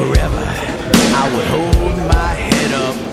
forever. I would hold my head up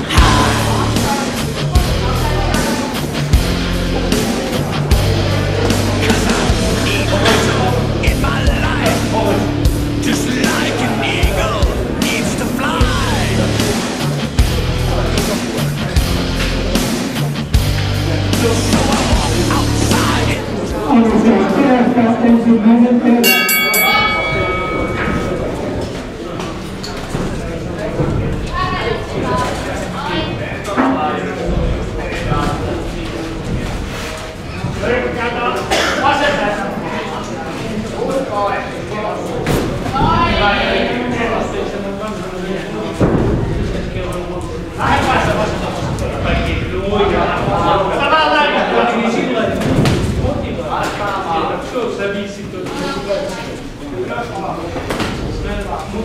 محمود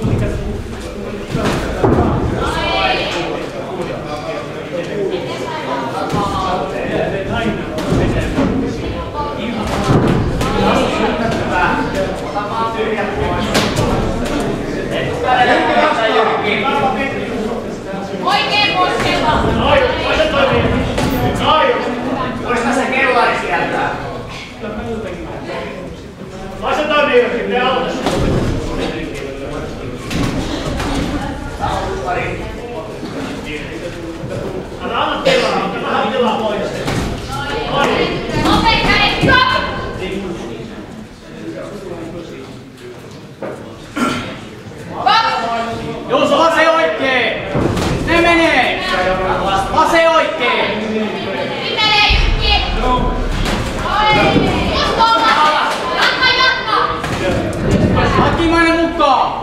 Hakimainen mukaan!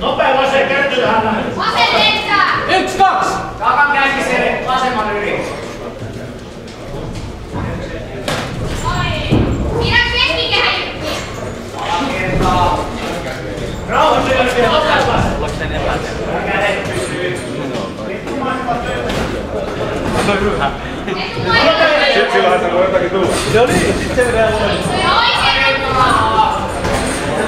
Nopea vasen käänty tähän näin. Vasen lentää! Yksi, kaksi! Takan käsi siellä vasemman yli. Pidä keskikehä jykki! Pala kertaa. Rauhassa jälkeen, nopea vasen. Kädet pysyy. Etumainen! Sillä laittaa jotakin tulla. No niin, sitten se vielä on. Oikein etumaa! Lyötä jykki. Reittu! Nopea vasen. Sisältä. Aina töitä jyrki. Vimelee jykki! Ja vastaan. Kädet ylä tasaiseksi. Mene,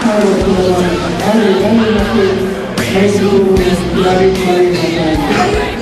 하고 나를 향해 열심히 나를 구하는 바다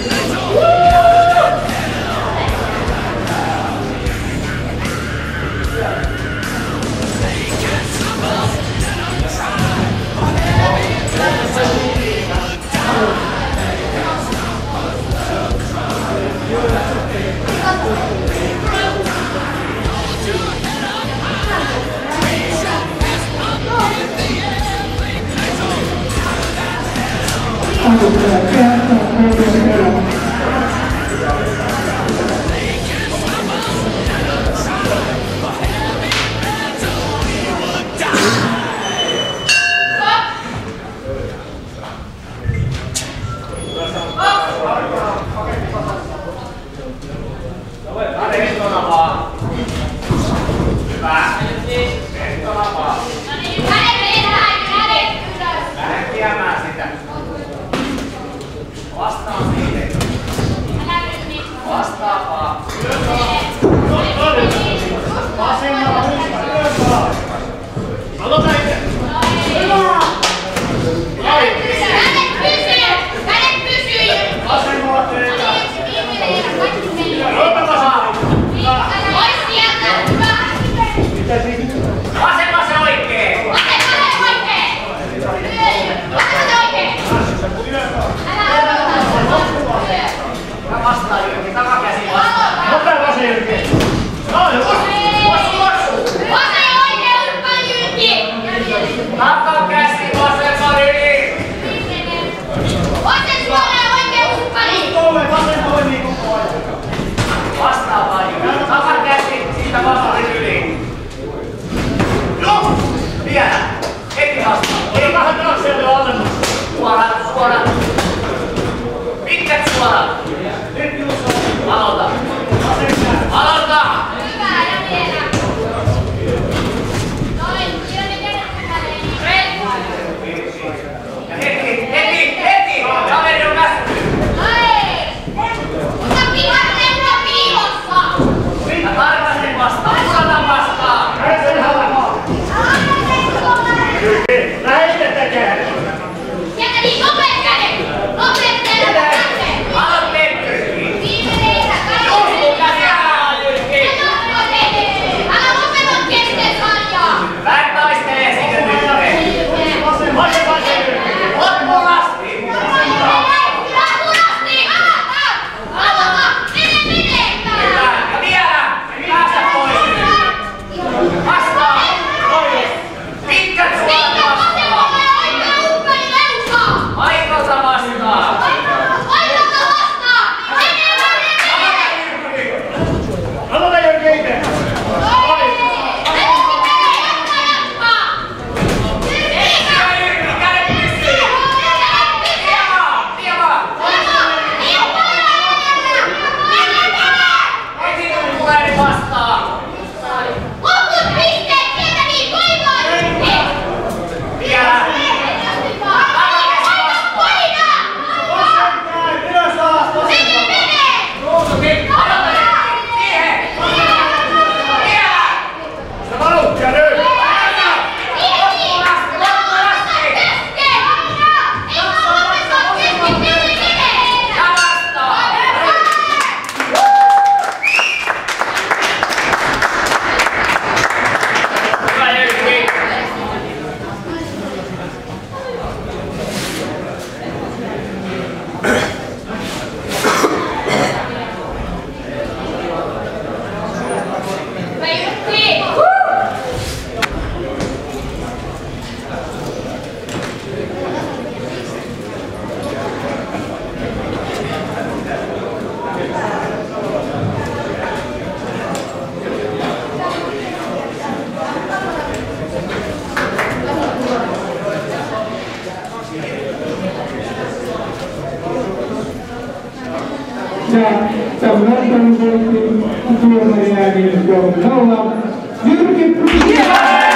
American Governor Nola, you. can